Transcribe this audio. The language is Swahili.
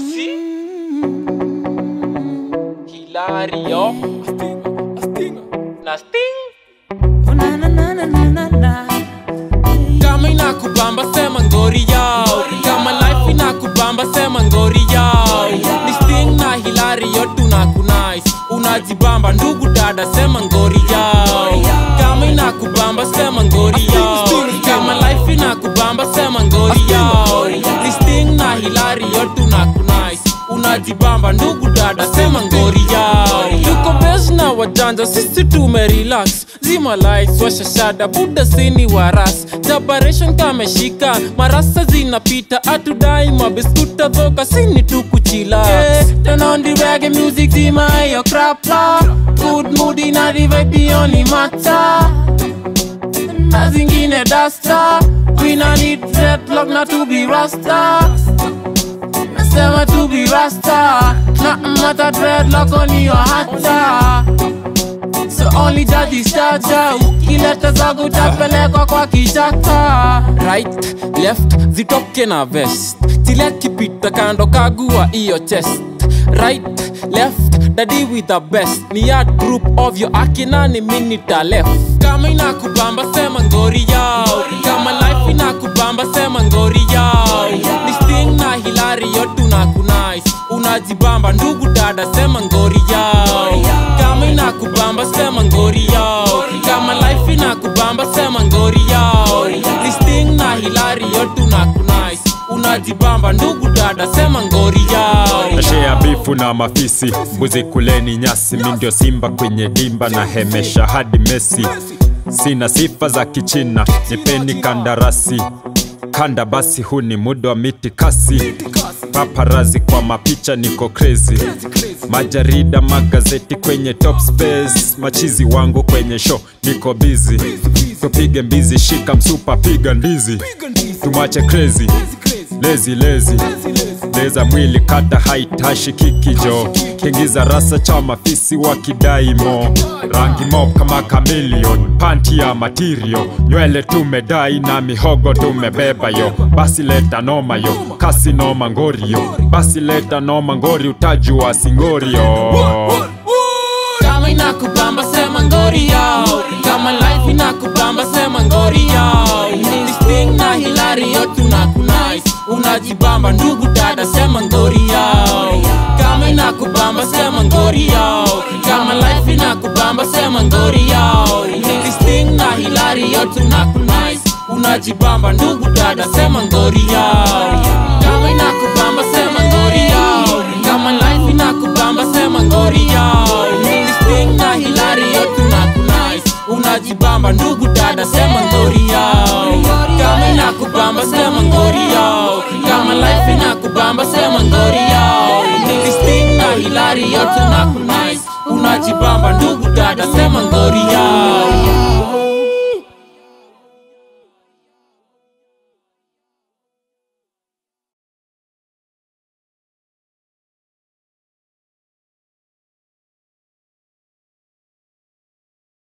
Asi Hilario. Na Sting. Kama inakubamba sema ngori yao. Kama life inakubamba sema ngori yao. Ni Sting na Hilario tunakunais. Unajibamba ndugu dada sema ngori yao. Kama inakubamba sema ngori yao. Kama life inakubamba sema ngori yao. Ni Sting na Hilario tunakunais unajibamba ndugu dada sema ngori yao. Tuko bes na wajanja sisi tumerelax. Zima lights washashada buda sini waras jabaration kameshika marasa zinapita. Atudai mabiskuta dhoka sini tukuchila tanondirege music zima yo krapla good mood vibe beyond mata na zingine dasta we na need dreadlock na to be rasta. Nasema rasta. Nothing but a dreadlock on your hata So only daddy staja Ukileta zagu apeleko kwa kishata Right, left, zitoke na vest. Tile kipita kando kagua iyo chest. Right, left, daddy with the best. Ni ya group of your akina ni minita left. Kama inakubamba sema ngori yao. Kama life inakubamba sema ngori yao tunakunais bamba ndugu dada sema ngori yao. Kama inakubamba sema ngori yao. Kama life inakubamba sema ngori yao. Ni Sting na kunais Unajibamba ndugu dada sema ngori yao. Nashea bifu na mafisi mbuzi kuleni nyasi. Mi ndio simba kwenye dimba na hemesha hadi mesi sina sifa za kichina nipeni kandarasi. Kanda basi huu ni muda wa miti kasi paparazi kwa mapicha niko crazy. Majarida magazeti kwenye top space. Machizi wangu kwenye show niko busy. Tupige mbizi shika msupa piga ndizi tumache crazy. Lezi lezi leza mwili kata haitashi kikijo. Kingiza rasa cha mafisi wa kidaimo. Rangi mob kama kamilion panti ya matirio nywele tumedai na mihogo tumebeba yo. Basi leta noma yo kasi noma ngorio basi leta noma ngori utajua yo. Kama inakubamba sema yo. Kama life inakubamba sema ngori yo. Ni Sting na Hilario tunakunais. Unajibamba ndugu dada sema ngori yao. Kama inakubamba sema ngori yao. Kama life inakubamba sema ngori yao. Ni Sting na Hilario tunakunais unajibamba. Ndugu dada sema ngori yao. Kama inakubamba sema ngori yao. Kama life inakubamba sema ngori yao. Ni Sting na Hilario tunakunais unajibamba. Ndugu dada sema ngori yao inakubamba sema ngori yao. Hilari Sting na kunais unajibamba ndugu dada sema ngori yao